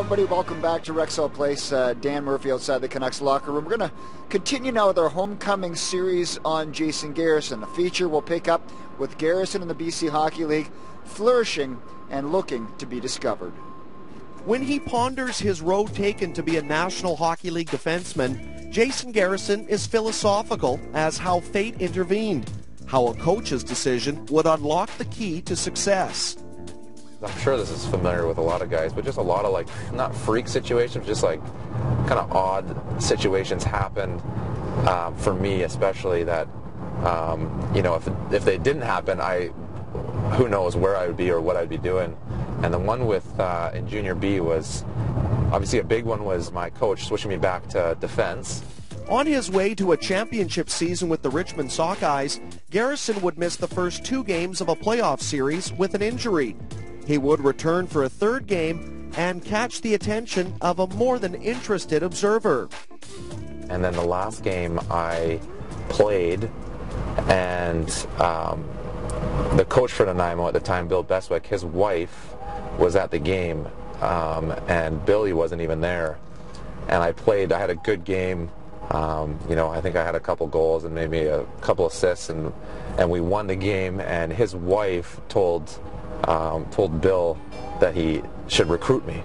everybody, welcome back to Rexall Place. Uh, Dan Murphy outside the Canucks locker room. We're going to continue now with our homecoming series on Jason Garrison. The feature we'll pick up with Garrison in the BC Hockey League flourishing and looking to be discovered. When he ponders his road taken to be a National Hockey League defenseman, Jason Garrison is philosophical as how fate intervened, how a coach's decision would unlock the key to success. I'm sure this is familiar with a lot of guys, but just a lot of like, not freak situations, just like kind of odd situations happened um, for me especially that, um, you know, if, if they didn't happen, I, who knows where I would be or what I'd be doing. And the one with, uh, in junior B was, obviously a big one was my coach switching me back to defense. On his way to a championship season with the Richmond Sockeyes, Garrison would miss the first two games of a playoff series with an injury. He would return for a third game and catch the attention of a more than interested observer. And then the last game I played, and um, the coach for Nanaimo at the time, Bill Bestwick, his wife was at the game, um, and Billy wasn't even there. And I played, I had a good game. Um, you know, I think I had a couple goals and maybe a couple assists, and, and we won the game. And his wife told um, told Bill that he should recruit me.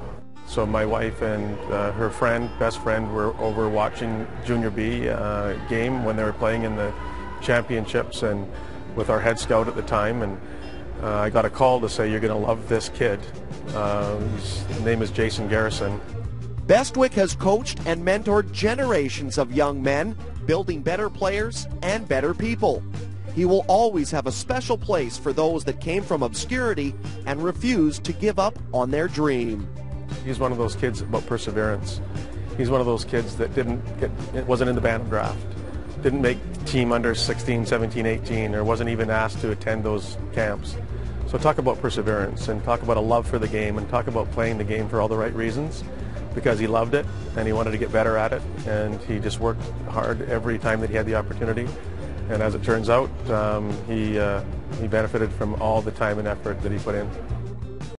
So my wife and uh, her friend, best friend, were over watching Junior B uh, game when they were playing in the championships and with our head scout at the time. And uh, I got a call to say, you're going to love this kid. Uh, his name is Jason Garrison. Bestwick has coached and mentored generations of young men, building better players and better people. He will always have a special place for those that came from obscurity and refused to give up on their dream. He's one of those kids about perseverance. He's one of those kids that didn't get, wasn't in the Bantam draft, didn't make team under 16, 17, 18, or wasn't even asked to attend those camps. So talk about perseverance and talk about a love for the game and talk about playing the game for all the right reasons because he loved it and he wanted to get better at it and he just worked hard every time that he had the opportunity. And as it turns out, um, he, uh, he benefited from all the time and effort that he put in.